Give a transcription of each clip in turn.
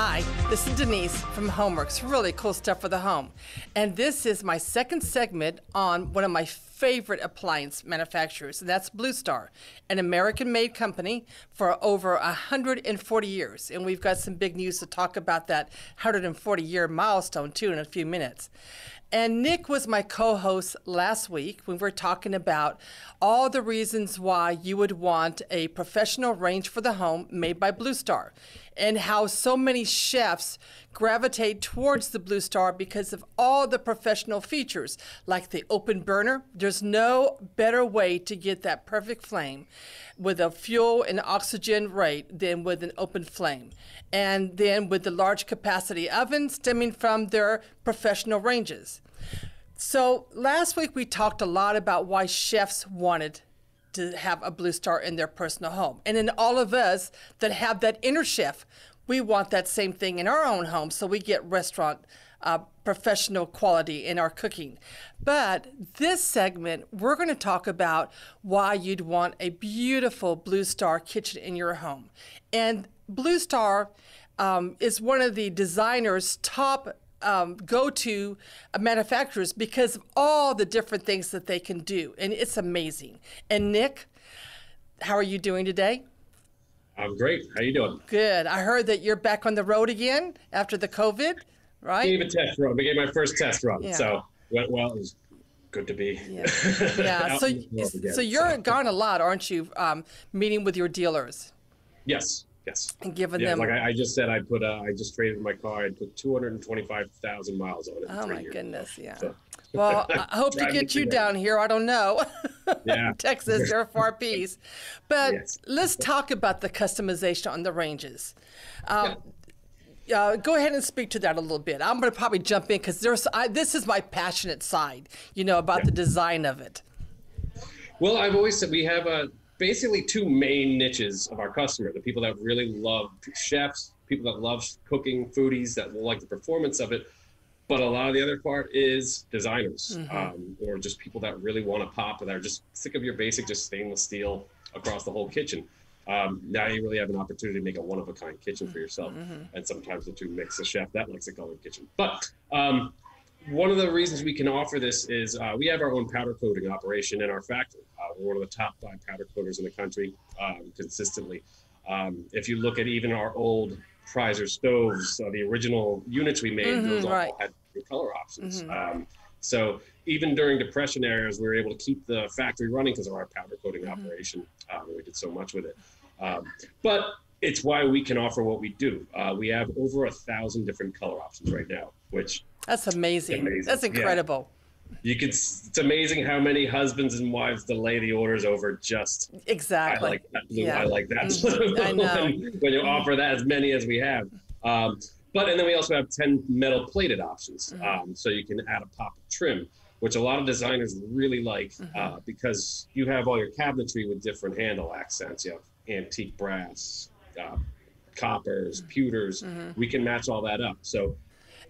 Hi, this is Denise from HomeWerks. Really cool stuff for the home. And this is my second segment on one of my favorite appliance manufacturers, and that's Blue Star, an American made company for over 140 years. And we've got some big news to talk about that 140 year milestone, too, in a few minutes. And Nick was my co host last week when we were talking about all the reasons why you would want a professional range for the home made by Blue Star and how so many chefs gravitate towards the Blue Star because of all the professional features, like the open burner. There's no better way to get that perfect flame with a fuel and oxygen rate than with an open flame. And then with the large capacity oven stemming from their professional ranges. So last week we talked a lot about why chefs wanted to have a blue star in their personal home. And in all of us that have that inner chef, we want that same thing in our own home so we get restaurant uh, professional quality in our cooking. But this segment, we're going to talk about why you'd want a beautiful Blue Star kitchen in your home. And Blue Star um, is one of the designer's top um, go to manufacturers because of all the different things that they can do. And it's amazing. And Nick, how are you doing today? I'm great. How you doing? Good. I heard that you're back on the road again after the COVID, right? Gave a test run. We gave my first test run. Yeah. So went well. It was good to be. Yeah. yeah. so, again, so you're so. gone a lot, aren't you? Um, meeting with your dealers. Yes. Yes. And giving yeah, them. Like I, I, just said, I put. Uh, I just traded my car. I put 225,000 miles on it. Oh my years. goodness! Yeah. So. Well, I hope to get you down here. I don't know. Yeah. Texas, you're a far piece. But yes. let's talk about the customization on the ranges. Um, yeah. Uh, go ahead and speak to that a little bit. I'm going to probably jump in because there's I, this is my passionate side, you know, about yeah. the design of it. Well, I've always said we have a basically two main niches of our customer the people that really love chefs people that love cooking foodies that will like the performance of it but a lot of the other part is designers mm-hmm. um, or just people that really want to pop that are just sick of your basic just stainless steel across the whole kitchen um, now you really have an opportunity to make a one-of-a-kind kitchen for yourself mm-hmm. and sometimes the two mix a chef that likes a colored kitchen but um, one of the reasons we can offer this is uh, we have our own powder coating operation in our factory. Uh, we're one of the top five powder coaters in the country um, consistently. Um, if you look at even our old Prizer stoves, uh, the original units we made, mm-hmm, those right. all had color options. Mm-hmm. Um, so even during depression eras, we were able to keep the factory running because of our powder coating mm-hmm. operation. Uh, we did so much with it. Um, but it's why we can offer what we do. Uh, we have over a thousand different color options right now, which that's amazing. amazing. That's incredible. Yeah. You can. It's amazing how many husbands and wives delay the orders over just exactly. I like that blue. Yeah. I like that. Mm-hmm. I know. when, when, you offer that as many as we have, um, but and then we also have ten metal plated options, mm-hmm. um, so you can add a pop of trim, which a lot of designers really like mm-hmm. uh, because you have all your cabinetry with different handle accents. You have antique brass, uh, coppers, pewters. Mm-hmm. We can match all that up. So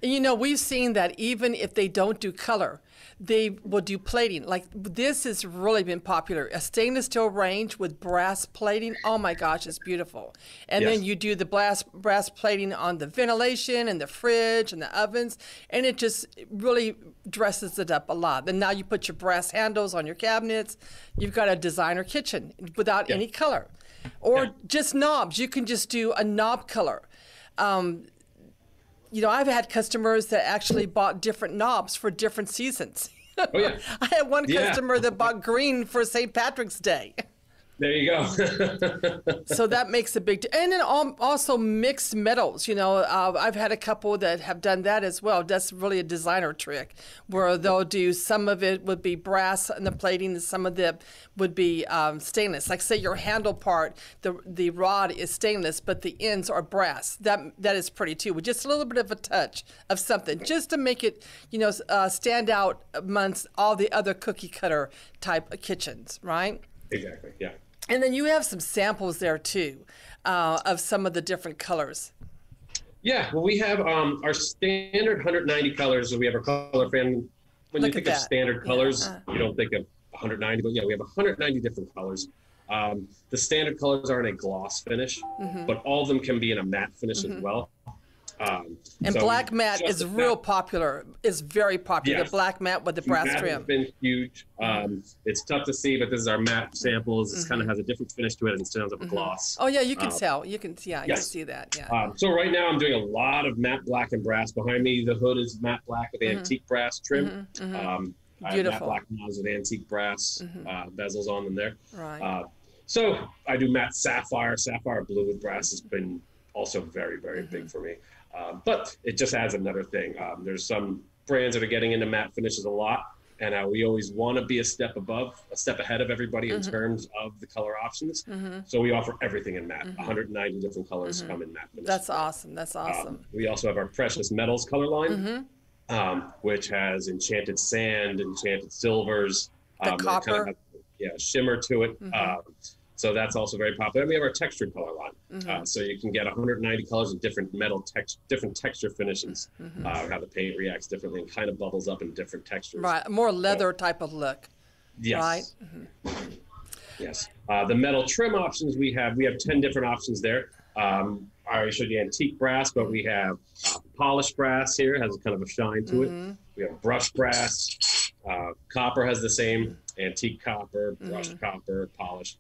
you know, we've seen that even if they don't do color, they will do plating. Like this has really been popular. A stainless steel range with brass plating. Oh my gosh, it's beautiful. And yes. then you do the brass brass plating on the ventilation and the fridge and the ovens, and it just really dresses it up a lot. And now you put your brass handles on your cabinets. You've got a designer kitchen without yeah. any color, or yeah. just knobs. You can just do a knob color. Um, you know, I've had customers that actually bought different knobs for different seasons. Oh, yeah. I had one customer yeah. that bought green for St. Patrick's Day. There you go. so that makes a big, and then also mixed metals. You know, uh, I've had a couple that have done that as well. That's really a designer trick, where they'll do some of it would be brass and the plating, and some of it would be um, stainless. Like say your handle part, the the rod is stainless, but the ends are brass. That that is pretty too, with just a little bit of a touch of something, just to make it, you know, uh, stand out amongst all the other cookie cutter type of kitchens, right? Exactly. Yeah. And then you have some samples there too uh, of some of the different colors. Yeah, well, we have um, our standard 190 colors. We have our color fan. When Look you think of standard colors, yeah. uh, you don't think of 190, but yeah, we have 190 different colors. Um, the standard colors are in a gloss finish, mm-hmm. but all of them can be in a matte finish mm-hmm. as well. Um, and so black matte is real popular. Is very popular. Yes. The black matte with the brass matte trim. has been huge. Um, it's tough to see, but this is our matte samples. This kind of has a different finish to it and still has a gloss. Oh yeah, you can Uh, tell. You can yeah, you can see that. Yeah. Um, so right now I'm doing a lot of matte black and brass. Behind me, the hood is matte black with antique brass trim. Um, I have matte Mm-hmm. Beautiful. Mm-hmm. black knobs with antique brass uh, bezels on them there. right. Uh, so I do matte sapphire, sapphire blue with brass has been also very, very Mm-hmm. big for me. Um, but it just adds another thing. Um, there's some brands that are getting into matte finishes a lot, and uh, we always want to be a step above, a step ahead of everybody in terms of the color options. So we offer everything in matte. 190 different colors come in matte finishes. That's awesome. That's Um, awesome. we also have our precious metals color line, Mm-hmm. um, which has enchanted sand, enchanted silvers, The um, copper. Mm-hmm. Kind of has, yeah, shimmer to it. Um, so that's also very popular. And we have our textured color line, Mm-hmm. uh, so you can get 190 colors of different metal text, different texture finishes. Mm-hmm. Uh, how the paint reacts differently and kind of bubbles up in different textures. Right. More leather type of look. Yes. Right. Yes. Uh, the metal trim options we have, we have 10 different options there. Um, I already showed you antique brass, but we have uh, polished brass here, it has kind of a shine to it. We have brushed brass. Uh, copper has the same antique copper, brushed copper, polished.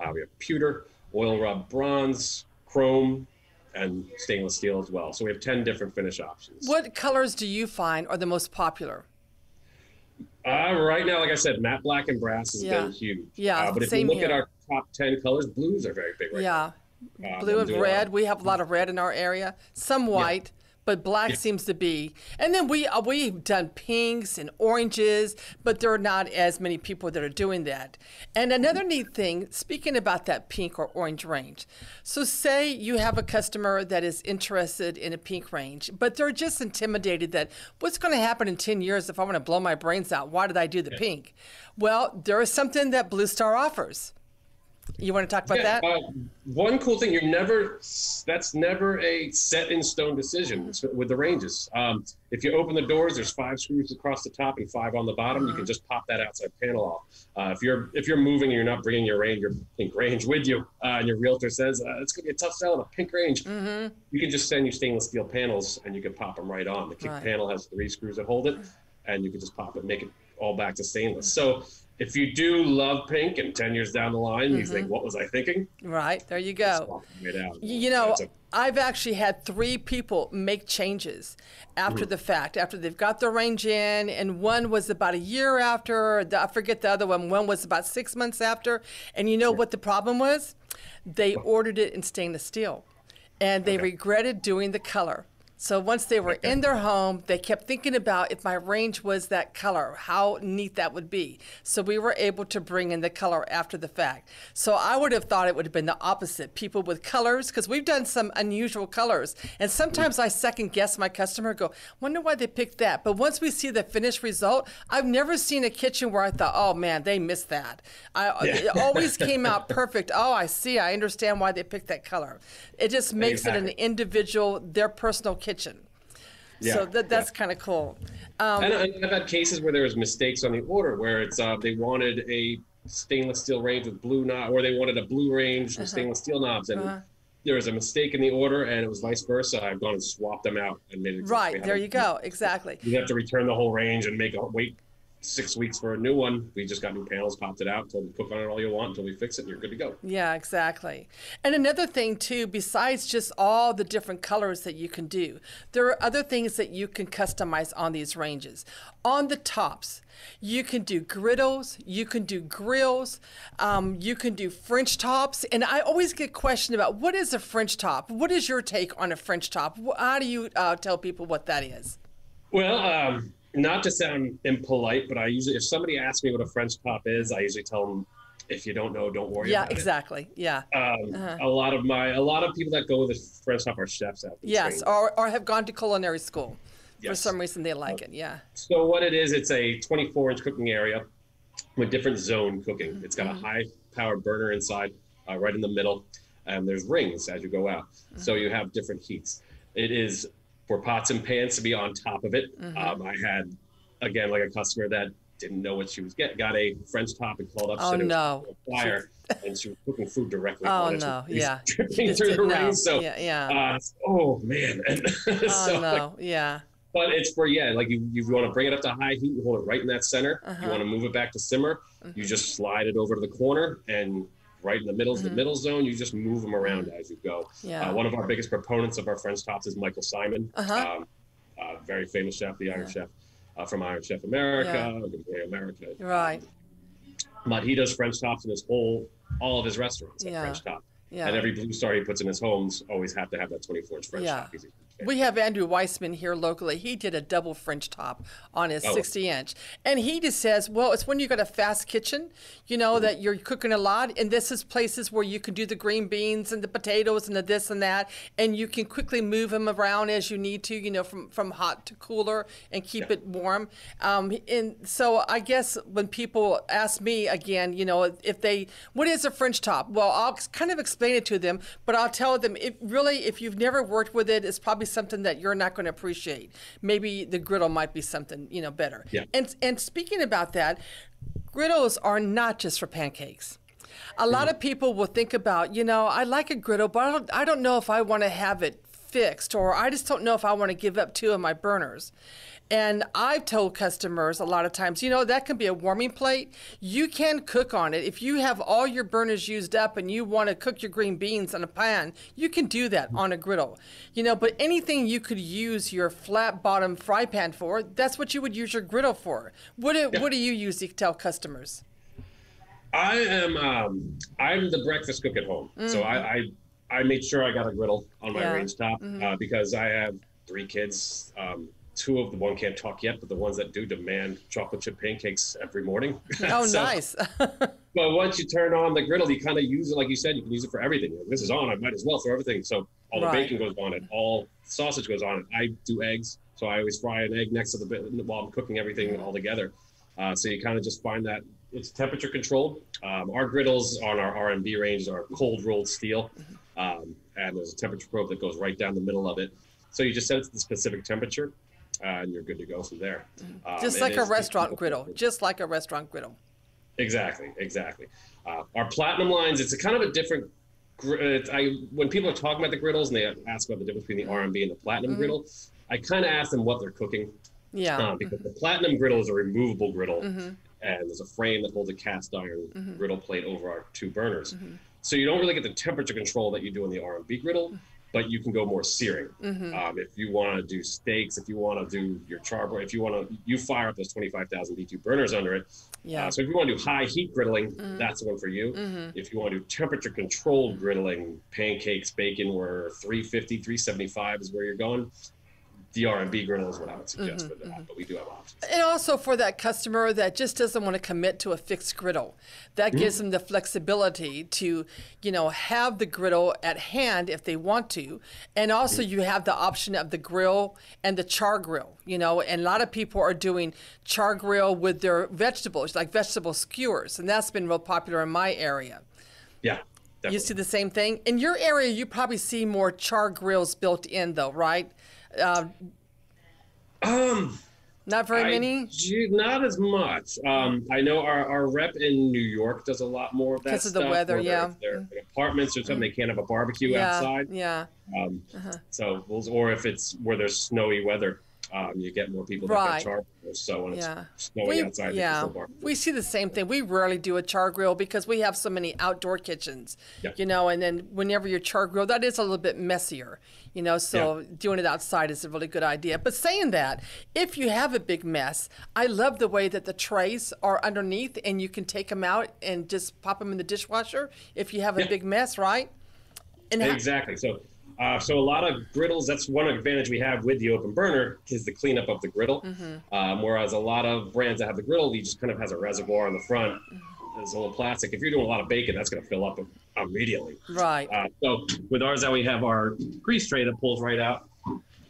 Uh, we have pewter, oil rub bronze, chrome, and stainless steel as well. So we have 10 different finish options. What colors do you find are the most popular? Uh, right now, like I said, matte black and brass has Yeah. been huge. Yeah, Uh, but if you look at our top 10 colors, blues are very big right yeah. now. Um, Blue I'm and doing a lot red. We have a lot of red in our area. Some white, but black seems to be. And then we uh, we've done pinks and oranges, but there are not as many people that are doing that. And another neat thing, speaking about that pink or orange range. So say you have a customer that is interested in a pink range, but they're just intimidated that what's going to happen in 10 years if I want to blow my brains out? Why did I do the pink? Well, there is something that Blue Star offers. You want to talk about Yeah, that? uh, one cool thing, you're never, that's never a set in stone decision with the ranges. Um, if you open the doors, there's five screws across the top and five on the bottom. You can just pop that outside panel off. Uh, if you're if you're moving and you're not bringing your range, your pink range with you, uh, and your realtor says uh, it's gonna be a tough sell on a pink range, you can just send you stainless steel panels and you can pop them right on. The kick Right. panel has three screws that hold it, and you can just pop it, make it all back to stainless. So. If you do love pink, and ten years down the line you think, "What was I thinking?" Right, there you go. swap it out. Y- You know, a- I've actually had three people make changes after Mm-hmm. the fact, after they've got their range in, and one was about a year after. the- I forget the other one. One was about six months after. And you know what the problem was? They ordered it in stainless steel, and they regretted doing the color. So once they were in their home, they kept thinking about if my range was that color, how neat that would be. So we were able to bring in the color after the fact. So I would have thought it would have been the opposite. People with colors, because we've done some unusual colors. And sometimes I second guess my customer, go, wonder why they picked that. But once we see the finished result, I've never seen a kitchen where I thought, oh man, they missed that. I, uh, It always came out perfect. Oh, I see. I understand why they picked that color. It just makes it an individual, their personal kitchen. Yeah, so that, that's yeah. kind of cool. Um, and, and I've had cases where there was mistakes on the order where it's uh, they wanted a stainless steel range with blue knob, or they wanted a blue range Uh-huh. with stainless steel knobs, and there was a mistake in the order, and it was vice versa. I've gone and swapped them out and made it right, there you go. Exactly. You have to return the whole range and make a wait six weeks for a new one. We just got new panels, popped it out, told them cook on it all you want until we fix it, and you're good to go. Yeah, exactly. And another thing, too, besides just all the different colors that you can do, there are other things that you can customize on these ranges. On the tops, you can do griddles, you can do grills, um, you can do French tops. And I always get questioned about what is a French top? What is your take on a French top? How do you uh, tell people what that is? Well, um, not to sound impolite, but I usually, if somebody asks me what a French top is, I usually tell them, if you don't know, don't worry Yeah, about it. exactly. Yeah. Um, A lot of my, a lot of people that go with the French top are chefs out there. Yes, or, or have gone to culinary school. For some reason, they like it. Yeah. So what it is, it's a 24 inch cooking area with different zone cooking. It's got a high-power burner inside, uh, right in the middle, and there's rings as you go out. So you have different heats. It is for pots and pans to be on top of it. Um, I had, again, like a customer that didn't know what she was getting. Got a French top and called up. Oh, said no. fire, and she was cooking food directly. Oh, on no, yeah. dripping through the rain. So, yeah, yeah. uh, oh man. And oh so, like, no, yeah. but it's for yeah, like you, you want to bring it up to high heat, you hold it right in that center. Uh-huh. You want to move it back to simmer. You just slide it over to the corner and right in the middle, the middle zone. You just move them around as you go. Mm-hmm. Yeah. Uh, one of our biggest proponents of our French tops is Michael Symon, Uh-huh. um, uh, very famous chef, the Iron Chef uh, from Iron Chef America, Yeah. America. Right. But he does French tops in his whole, all of his restaurants Yeah. French top. Yeah. And every blue star he puts in his homes always have to have that 24 inch French Yeah. top. He's a huge fan. We have Andrew Weissman here locally. He did a double French top on his Oh. 60 inch. And he just says, well, it's when you got a fast kitchen, you know, that you're cooking a lot. And this is places where you can do the green beans and the potatoes and the this and that. And you can quickly move them around as you need to, you know, from, from hot to cooler and keep Yeah. it warm. Um, and so I guess when people ask me again, you know, if they, what is a French top? Well, I'll kind of explain it to them, but I'll tell them, it really, if you've never worked with it, it's probably something that you're not going to appreciate. Maybe the griddle might be something, you know, better. Yeah. And, and speaking about that, griddles are not just for pancakes. A lot mm-hmm. of people will think about, you know, I like a griddle, but I don't, I don't know if I want to have it fixed, or I just don't know if I want to give up two of my burners. And I've told customers a lot of times, you know, that can be a warming plate. You can cook on it. If you have all your burners used up and you want to cook your green beans on a pan, you can do that on a griddle. You know, but anything you could use your flat bottom fry pan for, that's what you would use your griddle for. What do, what do you usually tell customers? I am um, I'm the breakfast cook at home, so I, I I made sure I got a griddle on my Mm-hmm. Yeah. Mm-hmm. range top uh, because I have three kids. Um, two of the one can't talk yet, but the ones that do demand chocolate chip pancakes every morning. Oh, So- nice. But once you turn on the griddle, you kind of use it like you said. You can use it for everything. Like, this is on. I might as well for everything. So all the Right. bacon goes on it. All sausage goes on it. I do eggs, so I always fry an egg next to the bit while I'm cooking everything all together. Uh, so you kind of just find that it's temperature controlled. Um, our griddles on our R and B range are cold rolled steel, um, and there's a temperature probe that goes right down the middle of it. So you just set it to the specific temperature, uh, and you're good to go from there. Um, just like a restaurant griddle. Just like a restaurant griddle. Exactly, exactly. Uh, our platinum lines, it's a kind of a different. I when people are talking about the griddles and they ask about the difference between the R and B and the platinum Mm-hmm. griddle, I kind of ask them what they're cooking Yeah. uh, because the platinum griddle is a removable griddle, Mm-hmm. and there's a frame that holds a cast iron griddle plate over our two burners. Mm-hmm. So you don't really get the temperature control that you do in the R and B griddle, but you can go more searing. Mm-hmm. Um, if you want to do steaks, if you want to do your charbroil, if you want to, you fire up those 25,000 BTU burners under it. Yeah. Uh, so if you want to do high heat griddling, Mm-hmm. that's the one for you. If you want to do temperature controlled griddling, pancakes, bacon, where 350, 375 is where you're going. The R&B griddle is what I would suggest Mm-hmm, for that, mm-hmm. but we do have options. And also for that customer that just doesn't want to commit to a fixed griddle, that mm-hmm. gives them the flexibility to, you know, have the griddle at hand if they want to. And also mm-hmm. you have the option of the grill and the char grill, you know, and a lot of people are doing char grill with their vegetables, like vegetable skewers, and that's been real popular in my area. Yeah, You see the same thing? In your area, you probably see more char grills built in, though, right? Uh, Um, not very I many? not as much. Um, I know our, our rep in New York does a lot more of that 'Cause of the weather, yeah. Apartments or something, they can't have a barbecue Yeah, outside. yeah. Um, Uh-huh. So, or if it's where there's snowy weather, um, you get more people that Right. get char. So when Yeah. it's snowing We, outside, yeah, we see the same thing. We rarely do a char grill because we have so many outdoor kitchens, Yeah. you know. And then whenever you char grill, that is a little bit messier, you know. So doing it outside is a really good idea. But saying that, if you have a big mess, I love the way that the trays are underneath, and you can take them out and just pop them in the dishwasher if you have a Yeah. big mess, right? And Exactly. So, uh, so a lot of griddles. That's one advantage we have with the open burner is the cleanup of the griddle. Mm-hmm. Um, whereas a lot of brands that have the griddle, you just kind of has a reservoir on the front. Mm-hmm. There's a little plastic. If you're doing a lot of bacon, that's going to fill up immediately. right. Uh, so with ours, that we have our grease tray that pulls right out.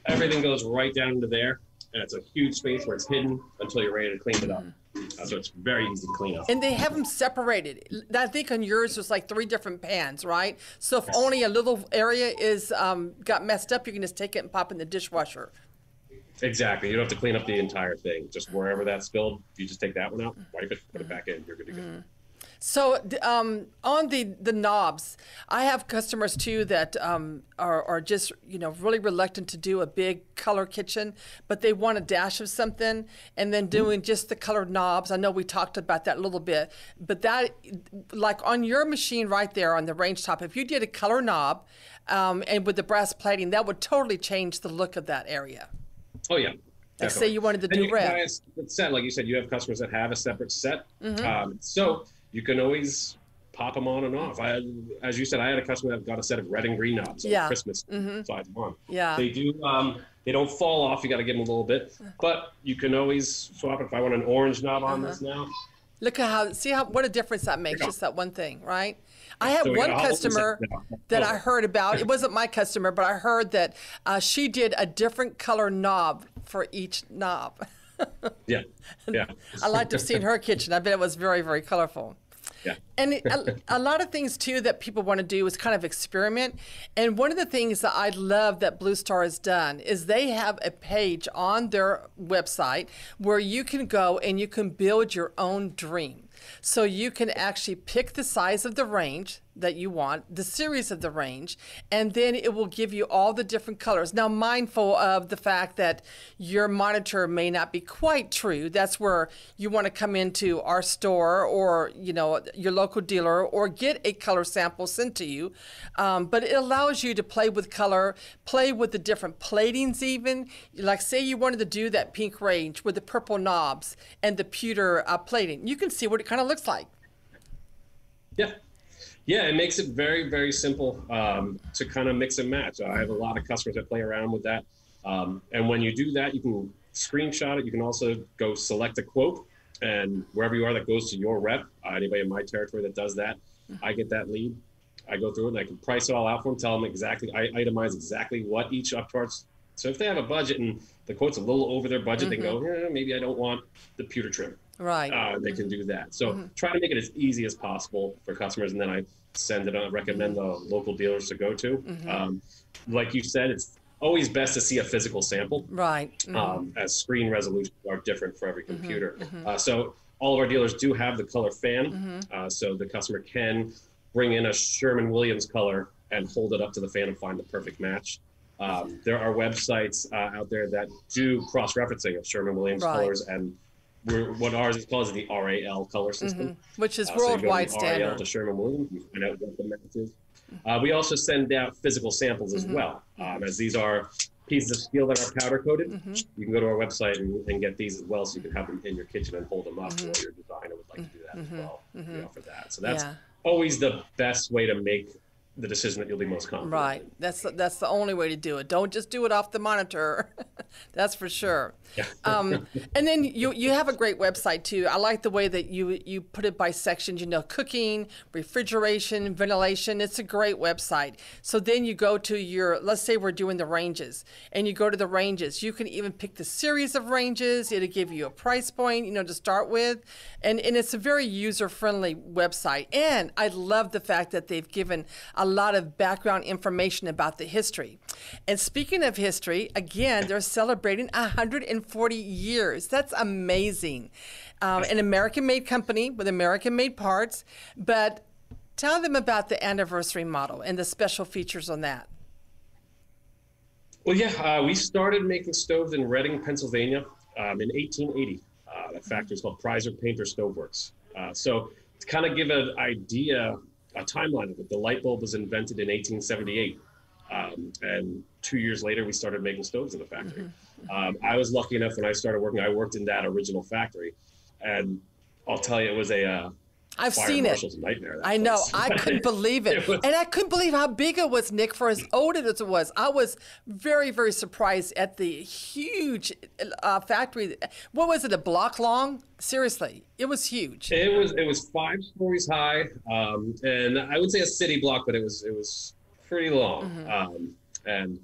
Everything goes right down into there, and it's a huge space where it's hidden until you're ready to clean it up. Uh, so it's very easy to clean up. And they have them separated. I think on yours there's like three different pans, right? So if only a little area is um, got messed up, you can just take it and pop in the dishwasher. Exactly. You don't have to clean up the entire thing. Just wherever that's spilled, you just take that one out, wipe it, put it back in. You're good to go. Mm-hmm. So um, on the the knobs, I have customers too that um, are, are just you know really reluctant to do a big color kitchen, but they want a dash of something, and then doing just the colored knobs. I know we talked about that a little bit, but that like on your machine right there on the range top, if you did a color knob, um, and with the brass plating, that would totally change the look of that area. Oh yeah, like say you wanted to do red. Set, like you said, you have customers that have a separate set. Mm-hmm. Um, so you can always pop them on and off. I, as you said, I had a customer that got a set of red and green knobs on yeah. Christmas mm-hmm. side one. Yeah, they do. Um, they don't fall off. You got to give them a little bit, but you can always swap it. If I want an orange knob on uh-huh. this now, look at how see how what a difference that makes. Just that one thing, right? I had so one customer that I heard about. It wasn't my customer, but I heard that uh, she did a different color knob for each knob. yeah, yeah. I liked to have seen her kitchen. I bet it was very, very colorful. Yeah. And a, a, lot of things too that people want to do is kind of experiment. And one of the things that I love that Blue Star has done is they have a page on their website where you can go and you can build your own dream. So you can actually pick the size of the range that you want, the series of the range, and then it will give you all the different colors. Now, mindful of the fact that your monitor may not be quite true, that's where you want to come into our store or you know your local dealer or get a color sample sent to you. Um, but it allows you to play with color, play with the different platings, even like say you wanted to do that pink range with the purple knobs and the pewter uh, plating. You can see what it kind of looks like. Yeah. Yeah, it makes it very, very simple um, to kind of mix and match. I have a lot of customers that play around with that. Um, and when you do that, you can screenshot it. You can also go select a quote, and wherever you are, that goes to your rep. Uh, anybody in my territory that does that, I get that lead. I go through it and I can price it all out for them, tell them exactly, I itemize exactly what each upcharge. So if they have a budget and the quote's a little over their budget, mm-hmm. they go, eh, maybe I don't want the pewter trim. Right. Uh, they can do that. So mm-hmm. try to make it as easy as possible for customers, and then I send it on, recommend the local dealers to go to. Mm-hmm. Um, like you said, it's always best to see a physical sample. Right. Mm-hmm. Um, as screen resolutions are different for every mm-hmm. computer. Mm-hmm. Uh, so all of our dealers do have the color fan, mm-hmm. uh, so the customer can bring in a Sherman Williams color and hold it up to the fan and find the perfect match. Um, there are websites uh, out there that do cross-referencing of Sherman Williams right. colors and we're, what ours is called is the RAL color system, mm-hmm. which is uh, worldwide so standard. RAL to Sherwin Williams, you find out what the match is. Uh, we also send out physical samples as mm-hmm. well, um, as these are pieces of steel that are powder coated. Mm-hmm. You can go to our website and, and, get these as well, so you can have them in your kitchen and hold them up, mm-hmm. or your designer would like to do that as mm-hmm. well. We mm-hmm. offer that, so that's yeah. always the best way to make the decision that you'll be most confident. Right. That's that's the only way to do it. Don't just do it off the monitor. that's for sure. Yeah. um, and then you you have a great website too. I like the way that you you put it by sections. You know, cooking, refrigeration, ventilation. It's a great website. So then you go to your. Let's say we're doing the ranges, and you go to the ranges. You can even pick the series of ranges. It'll give you a price point. You know, to start with, and and it's a very user friendly website. And I love the fact that they've given a lot of background information about the history. And speaking of history, again, they're celebrating 140 years. That's amazing. Um, an American made company with American made parts, but tell them about the anniversary model and the special features on that. Well, yeah, uh, we started making stoves in Reading, Pennsylvania um, in 1880. Uh, that factory is called Prizer Painter Stoveworks. Uh, so to kind of give an idea a timeline of it. The light bulb was invented in 1878. Um, and two years later, we started making stoves in the factory. Mm-hmm. Um, I was lucky enough when I started working, I worked in that original factory. And I'll tell you, it was a, uh, I've seen it. Nightmare, I know. I couldn't believe it. it was, and I couldn't believe how big it was, Nick, for as old as it was. I was very, very surprised at the huge uh, factory. What was it, a block long? Seriously, it was huge. It was it was five stories high, um, and I would say a city block, but it was it was pretty long. Mm-hmm. Um, and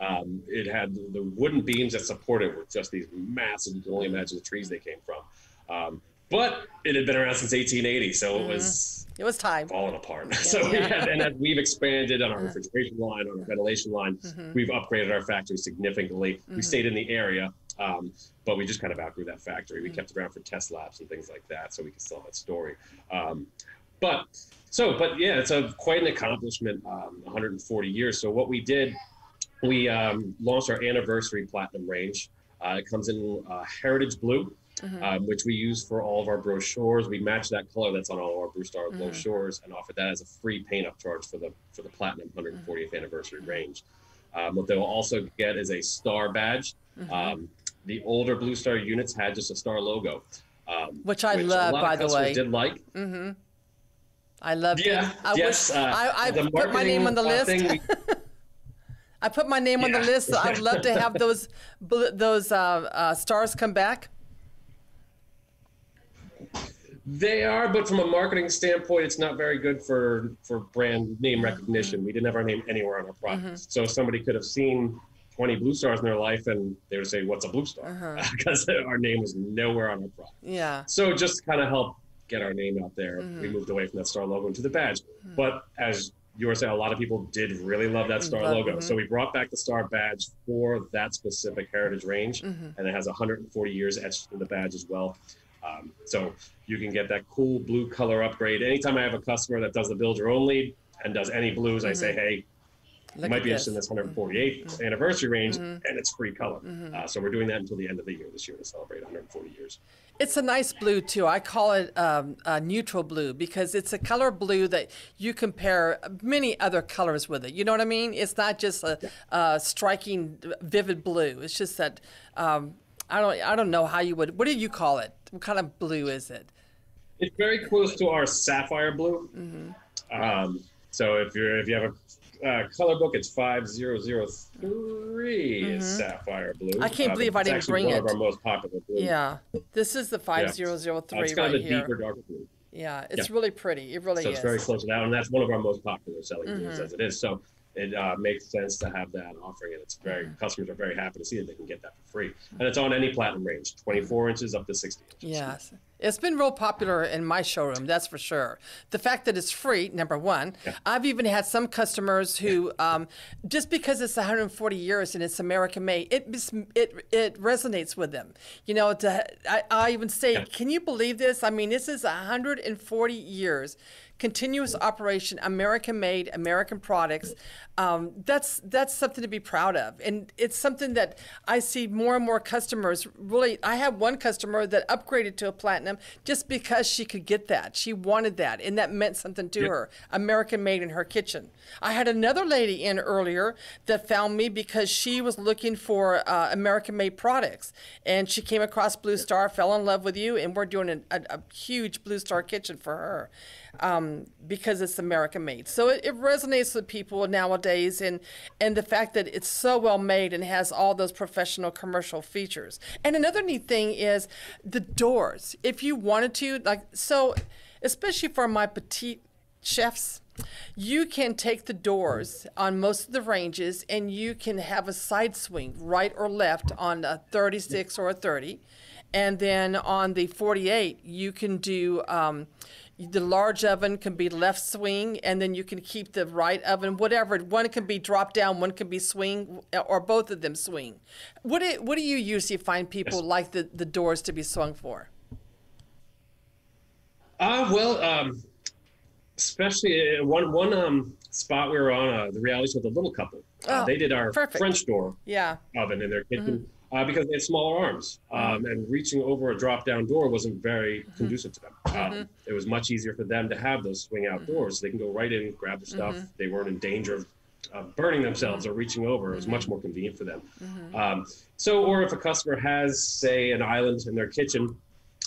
um, it had the wooden beams that supported it were just these massive. You can only imagine the trees they came from. Um, but it had been around since 1880, so it was It was time. falling apart. so we had, and as we've expanded on our refrigeration line, on our ventilation line, we've upgraded our factory significantly. We stayed in the area, um, but we just kind of outgrew that factory. We kept it around for test labs and things like that, so we could sell that story. Um, but so, but yeah, it's a quite an accomplishment. Um, 140 years. So what we did, we um, launched our anniversary platinum range. Uh, it comes in uh, heritage blue, um, which we use for all of our brochures. We match that color that's on all our Blue Star brochures and offer that as a free paint up charge for the for the platinum 140th anniversary range. Um, what they'll also get is a star badge. Um, the older Blue Star units had just a star logo, um, Which I a love, by the way. Did like. I love Yeah, it. I yes. wish uh, I, I put my name on the list. uh, we- I put my name on the list. So I'd love to have those those uh, uh, stars come back. They are, but from a marketing standpoint, it's not very good for for brand Mm-hmm. name recognition. We didn't have our name anywhere on our products, so somebody could have seen 20 blue stars in their life, and they would say, "What's a blue star?" Uh-huh. Because our name was nowhere on our product. Yeah. So just to kind of help get our name out there, Mm-hmm. we moved away from that star logo into the badge. But as you were saying, a lot of people did really love that star Love- logo. So we brought back the star badge for that specific heritage range, Mm-hmm. and it has 140 years etched in the badge as well. Um, so you can get that cool blue color upgrade. Anytime I have a customer that does the builder lead and does any blues, I say, hey, you might be this. interested in this 148th anniversary range, and it's free color. Uh, so we're doing that until the end of the year this year to celebrate 140 years. It's a nice blue too. I call it um, a neutral blue because it's a color blue that you compare many other colors with it. You know what I mean? It's not just a, a striking, vivid blue. It's just that um, I don't I don't know how you would. What do you call it? What kind of blue is it? It's very close to our sapphire blue. Mm-hmm. Um, so if you're if you have a uh, color book, it's five zero zero three is sapphire blue. Mm-hmm. I can't Uh, believe I didn't bring one it. of our most popular blues. Yeah, this is the five zero zero three it's kind right of a here. deeper, darker blue. Yeah, it's Yeah. really pretty. It really So is. it's very close to that, and that's one of our most popular selling blues Mm-hmm. as it is. So it uh, makes sense to have that offering, and it's very Mm-hmm. customers are very happy to see that they can get that for free, and it's on any platinum range, 24 inches up to 60 inches. Yes. It's been real popular in my showroom, that's for sure. The fact that it's free, number one. I've even had some customers who, um, just because it's 140 years and it's American made, it it it resonates with them. You know, to, I, I even say, can you believe this? I mean, this is 140 years continuous operation, American made, American products. Um, that's that's something to be proud of, and it's something that I see more and more customers really. I have one customer that upgraded to a platinum just because she could get that. She wanted that, and that meant something to her. American made in her kitchen. I had another lady in earlier that found me because she was looking for uh, American made products, and she came across Blue Star, fell in love with you, and we're doing a, a, a huge Blue Star kitchen for her um, because it's American made. So it, it resonates with people nowadays, and and the fact that it's so well made and has all those professional commercial features. And another neat thing is the doors. If you wanted to, like so, especially for my petite chefs. You can take the doors on most of the ranges and you can have a side swing, right or left, on a 36 or a 30. And then on the 48, you can do um, the large oven can be left swing, and then you can keep the right oven, whatever. One can be drop down, one can be swing, or both of them swing. What do, what do you usually find people like the, the doors to be swung for? Uh, well, um, especially uh, one one um, spot we were on, uh, the reality show, The Little Couple. Uh, Oh, they did our perfect. French door Yeah. oven in their kitchen uh, because they had smaller arms, um, and reaching over a drop down door wasn't very conducive to them. Um, it was much easier for them to have those swing out doors. They can go right in, grab their stuff. They weren't in danger of uh, burning themselves or reaching over. It was much more convenient for them. Um, so, or if a customer has, say, an island in their kitchen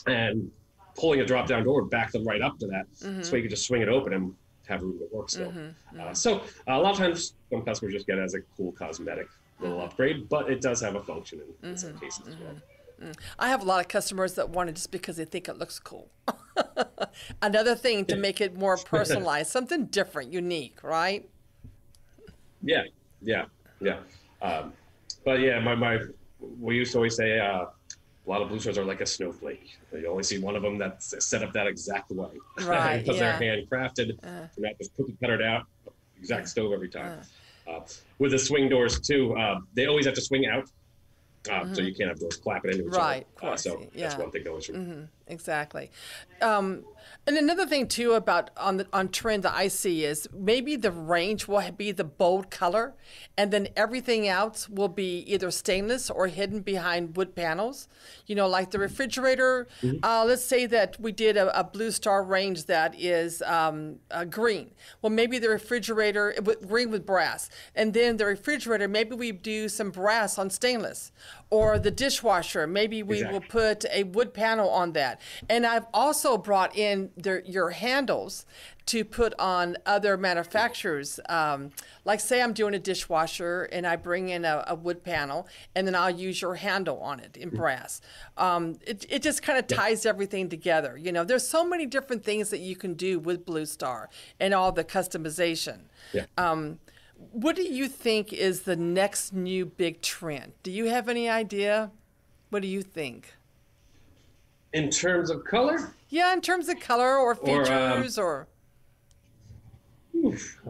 and pulling a drop down door would back them right up to that. So you could just swing it open and have room to work still. Uh, so uh, a lot of times some customers just get it as a cool cosmetic little upgrade, but it does have a function in, in some cases as well. I have a lot of customers that want it just because they think it looks cool. Another thing to make it more personalized, something different, unique, right? Yeah, yeah, yeah. Um, but yeah, my, my we used to always say uh, a lot of blue are like a snowflake. You only see one of them that's set up that exact way. Right, because yeah. they're handcrafted. Uh. They're not just cookie cuttered out, exact stove every time. Uh. Uh, with the swing doors too, uh, they always have to swing out. Uh, So Mhm. you can't have doors clapping into each Right, other. Uh, course, so that's yeah. one thing to always hmm exactly. Um, and another thing too about on the on trend that I see is maybe the range will be the bold color, and then everything else will be either stainless or hidden behind wood panels. You know, like the refrigerator. Uh, let's say that we did a, a Blue Star range that is um, uh, green. Well, maybe the refrigerator with green with brass, and then the refrigerator maybe we do some brass on stainless, or the dishwasher maybe we will put a wood panel on that. And I've also brought in their, your handles to put on other manufacturers. Um, like, say, I'm doing a dishwasher and I bring in a, a wood panel, and then I'll use your handle on it in brass. Um, it, it just kind of ties everything together. You know, there's so many different things that you can do with Blue Star and all the customization. Yeah. Um, what do you think is the next new big trend? Do you have any idea? What do you think? In terms of color, Yeah, in terms of color or Or, um, features or,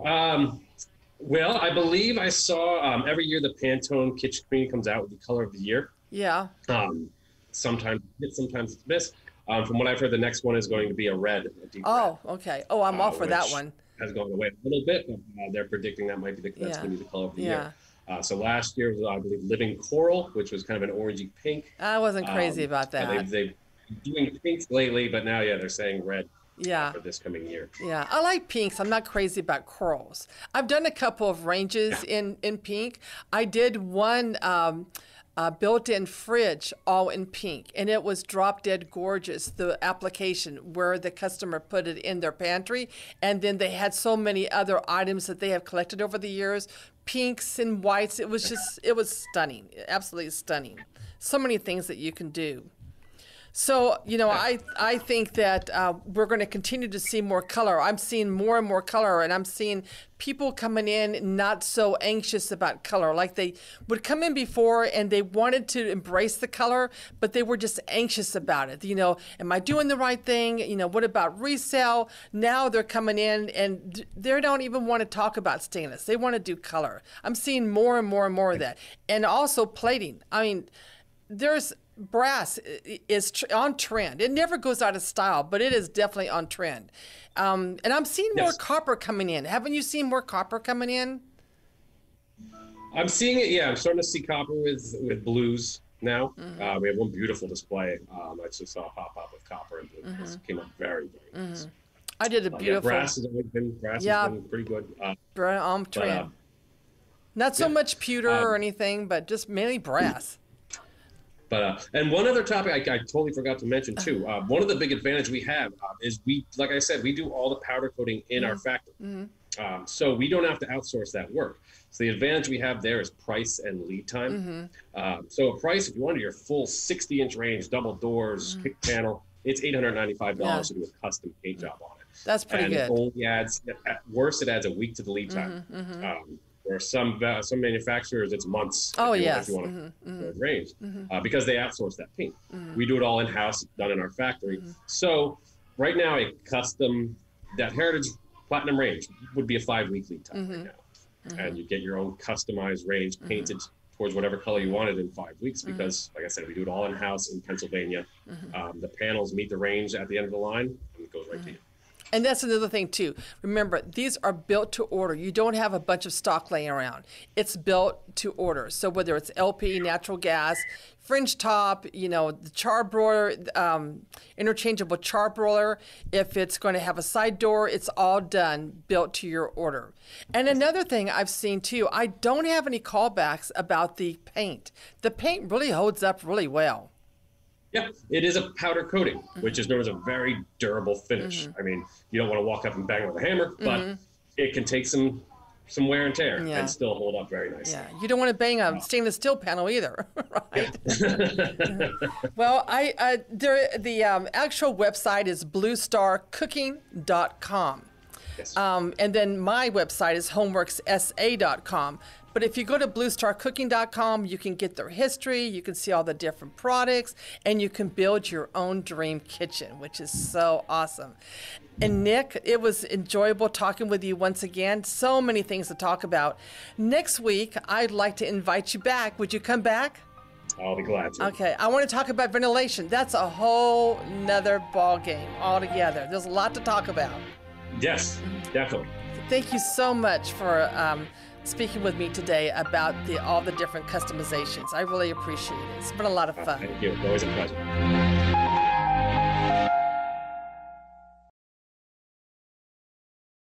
Um, well, I believe I saw um, every year the Pantone Kitchen Queen comes out with the color of the year. yeah. Um, sometimes it's hit, sometimes it's missed. Um, from what I've heard, the next one is going to be a red, a deep red. Oh, okay. Oh, I'm uh, all for that one. Has gone away a little bit. But, uh, they're predicting that might be the that's Yeah. going to be the color of the Yeah. year. Uh, so last year was, I believe, Living Coral, which was kind of an orangey pink. I wasn't crazy Um, about that. They've been doing pinks lately, but now, yeah, they're saying red Yeah. for this coming year. Yeah, I like pinks. I'm not crazy about corals. I've done a couple of ranges in, in pink. I did one um, uh, built-in fridge all in pink, and it was drop dead gorgeous. The application where the customer put it in their pantry, and then they had so many other items that they have collected over the years, pinks and whites. It was just, it was stunning, absolutely stunning. So many things that you can do. So, you know, I, I think that uh, we're going to continue to see more color. I'm seeing more and more color, and I'm seeing people coming in not so anxious about color. Like they would come in before and they wanted to embrace the color, but they were just anxious about it. You know, am I doing the right thing? You know, what about resale? Now they're coming in and they don't even want to talk about stainless. They want to do color. I'm seeing more and more and more of that. And also plating. I mean, there's brass is tr- on trend. It never goes out of style, but it is definitely on trend. Um, and I'm seeing more copper coming in. Haven't you seen more copper coming in? I'm seeing it. Yeah, I'm starting to see copper with with blues now. Mm-hmm. Uh, we have one beautiful display. Um, I just saw pop up with copper and blue. Mm-hmm. It came up very, very nice. I did a Uh, yeah, beautiful brass has always been brass Yeah. has been pretty good. Uh, on but, uh, trend. Not so yeah. much pewter or Um, anything, but just mainly brass. But uh, and one other topic I, I totally forgot to mention too. Uh, one of the big advantage we have uh, is we, like I said, we do all the powder coating in our factory. Um, so we don't have to outsource that work. So the advantage we have there is price and lead time. Um, so a price, if you wanted your full 60 inch range, double doors, kick panel, it's $895 Yeah. to do a custom paint job on it. That's pretty and good. Mm-hmm, it only adds, at worst, it adds a week to the lead time. Um, where some some manufacturers, it's months. Oh, yes. If you want Mhm, to range, uh, because they outsource that paint. We do it all in house, done in our factory. Mm-hmm. So right now, a custom that Heritage Platinum range would be a five week lead time Mm-hmm. right now, and you get your own customized range painted towards whatever color you wanted in five weeks. Mm-hmm. Because, like I said, we do it all in house in Pennsylvania. Um, the panels meet the range at the end of the line, and it goes right to you. And that's another thing too. Remember, these are built to order. You don't have a bunch of stock laying around. It's built to order. So whether it's LP, natural gas, French top, you know, the char broiler, um, interchangeable char broiler, if it's going to have a side door, it's all done built to your order. And another thing I've seen too, I don't have any callbacks about the paint. The paint really holds up really well. Yeah, it is a powder coating, which is known as a very durable finish. Mm-hmm. I mean, you don't want to walk up and bang it with a hammer, but it can take some some wear and tear Yeah. and still hold up very nicely. Yeah, you don't want to bang a stainless steel panel either, right? well, I uh, there the um, actual website is bluestarcooking.com. Yes. Um, and then my website is homewerkssa.com. But if you go to bluestarcooking.com, you can get their history, you can see all the different products, and you can build your own dream kitchen, which is so awesome. And Nick, it was enjoyable talking with you once again. So many things to talk about. Next week, I'd like to invite you back. Would you come back? I'll be glad to. Okay, I want to talk about ventilation. That's a whole nother ball game altogether. There's a lot to talk about. Yes, definitely. Thank you so much for um, speaking with me today about the, all the different customizations. I really appreciate it. It's been a lot of fun. Thank you. Always a pleasure.